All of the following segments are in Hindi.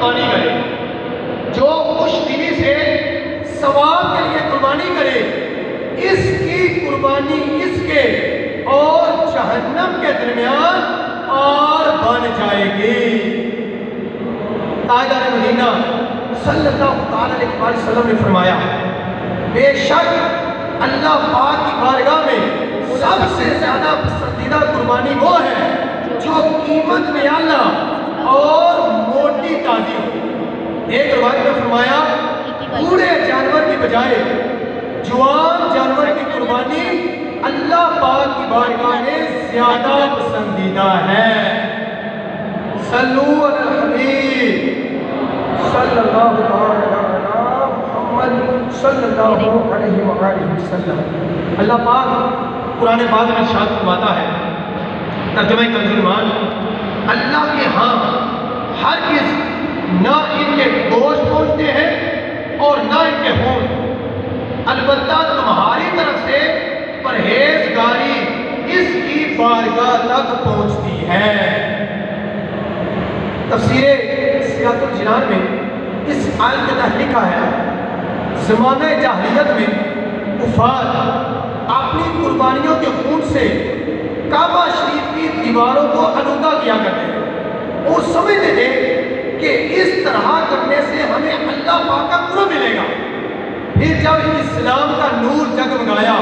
कुर्बानी करे। जो खुश दिली से सवाब के लिए कुर्बानी करे, इसकी कुर्बानी इसके और जहन्नम के दरमियान और बन जाएगी। ताजदार मदीना। सल्लल्लाहु ने फरमाया, बेशक अल्लाह पाक की बारगाह में सबसे ज़्यादा पसंदीदा कुर्बानी वो है जो कीमत में आला और मोटी ताजी हो। एक रिवायत में फरमाया बूढ़े जानवर की बजाय जवान जानवर की कुर्बानी अल्लाह पाक की बारगाह में ज़्यादा पसंदीदा है। अल्लाह पाक कुरान पाक में शाद फरमाता है तर्जुमा कंजुलमान अल्लाह के हाँ हर किस ना इनके गोश्त पहुँचते हैं और ना इनके खून अलबत् तुम्हारी तरफ़ से परहेजगारी इसकी बारगाह तक पहुँचती है। तफसीर सियातुलजनान में इस आयत के तहत लिखा है, जमाने जाहिलियत में उफाद अपनी कुर्बानियों के खून से काबा शरीफ की दीवारों को आलूदा किया करते थे वो समझते थे कि इस तरह करने से हमें अल्लाह पाक का पूरा मिलेगा। फिर जब इस्लाम का नूर जगमगाया,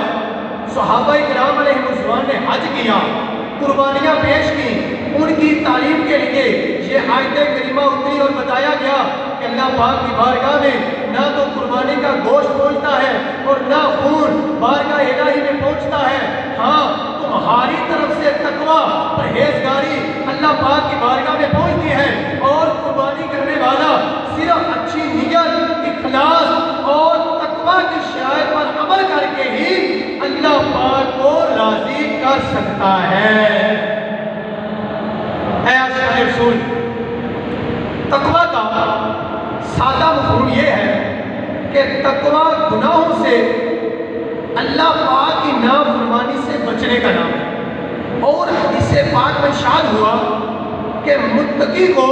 सहाबा कराम ने हज किया, कुर्बानियाँ पेश की, उनकी तालीम के लिए ये आयत करीमा उतरी और बताया गया कि अल्लाह पाक की बारगाह में ना तो कुर्बानी का गोश्त पहुँचता है और ना खून बारगाह इलाही में पहुँचता हाँ तुम्हारी तरफ़ से तकवा परहेजगारी अल्लाह पाक की बारगाह में पहुँचती है और कुर्बानी करने वाला सिर्फ़ अच्छी नीयत इखलास और तकवा की शायर पर अमल करके ही अल्लाह पाक को राज़ी कर सकता है। तकवा का सादा मफहूम ये है कि तकवा गुनाहों से अल्लाह पाक की नाफरमानी से बचने का नाम है। और इसे पाक में शाद हुआ कि मुत्तकी को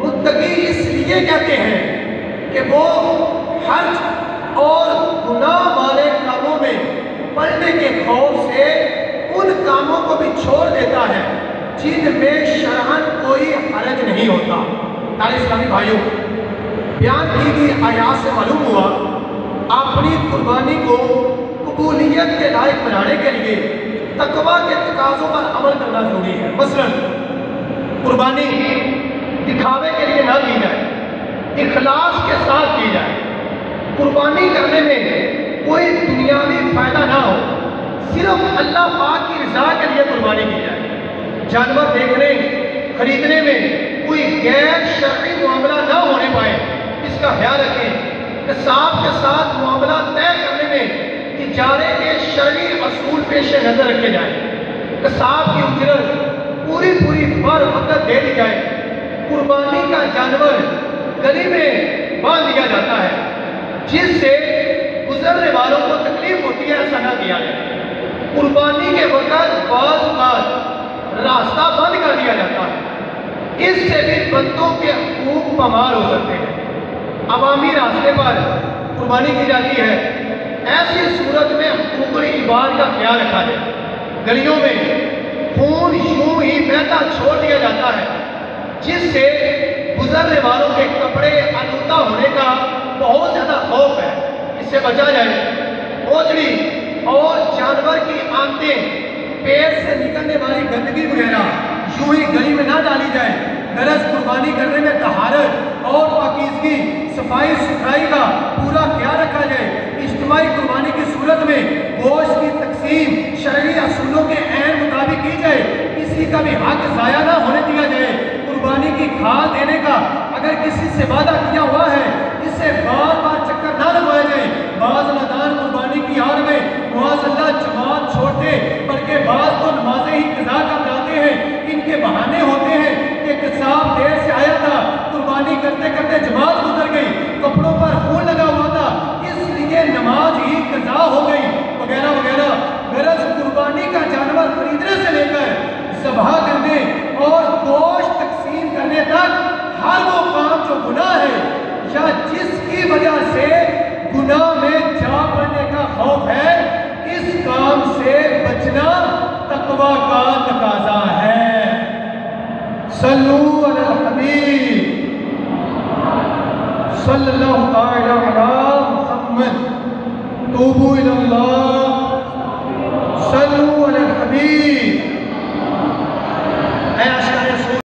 मुत्तकी इसलिए कहते हैं कि वो हज और गुनाह वाले कामों में पढ़ने के खौफ से उन कामों को भी छोड़ देता है, जिनमें शरहन कोई हरज नहीं होता। इस्लामी भाइयों, बयान की गई आयात से मालूम हुआ, अपनी कुर्बानी को कबूलियत के लायक बनाने के लिए तकवा के तकाजों पर अमल करना ज़रूरी है। मसलन कुर्बानी दिखावे के लिए ना की जाए, इखलास के साथ की जाए। कुर्बानी करने में कोई दुनियावी फ़ायदा ना हो, सिर्फ़ अल्लाह पाक की रजा के लिए कुर्बानी की जाए। जानवर देखने, खरीदने में कोई गैर शर्ती मामला ना होने पाए, इसका ख्याल रखें कसाब के साथ मामला तय करने में इजारे के शर्री असूल पेश नज़र रखे जाए। कसाब की उजरत पूरी पूरी बर वक्त दे दी जाए। कुर्बानी का जानवर गली में बाँध दिया जाता है, जिससे गुजरने वालों को तकलीफ़ होती है, ऐसा ना किया जाए। कुर्बानी के वक्त बाज रास्ता बंद कर दिया जाता है। इससे भी बंदों के हकूक पमार हो सकते हैं। अवामी रास्ते पर कुर्बानी की जाती है। ऐसी सूरत में हकूक इबाद का ख्याल रखा जाए। गलियों में खून यूँ ही बहता छोड़ दिया जाता है, जिससे गुजरने वालों के कपड़े आलूदा होने का बहुत ज़्यादा खौफ है। इससे बचा जाए ओजड़ी और जानवर की आंतें पेट से निकलने वाली गंदगी वगैरह यूँ ही गली में ना डाली जाए। गरज कुर्बानी करने में तहारत और पाकिजगी, सफ़ाई सुथराई का पूरा ख्याल रखा जाए। इज्तमाही कुर्बानी की सूरत में गोश्त की तकसीम शररी असूलों के ऐन मुताबिक की जाए का भी हक ज़ाया ना होने दिया जाए। कुर्बानी की खाद देने का अगर किसी से वादा किया हुआ है, इससे बार बार चक्कर ना लगवाया जाए। बाज लदान कुर्बानी की आड़ में तबाह करने और गोश तकसीम करने तक हर वो काम जो गुनाह है या जिसकी वजह से गुनाह में जा पड़ने का खौफ है, इस काम से बचना तकवा का तकाजा है। सल्लल्लाहु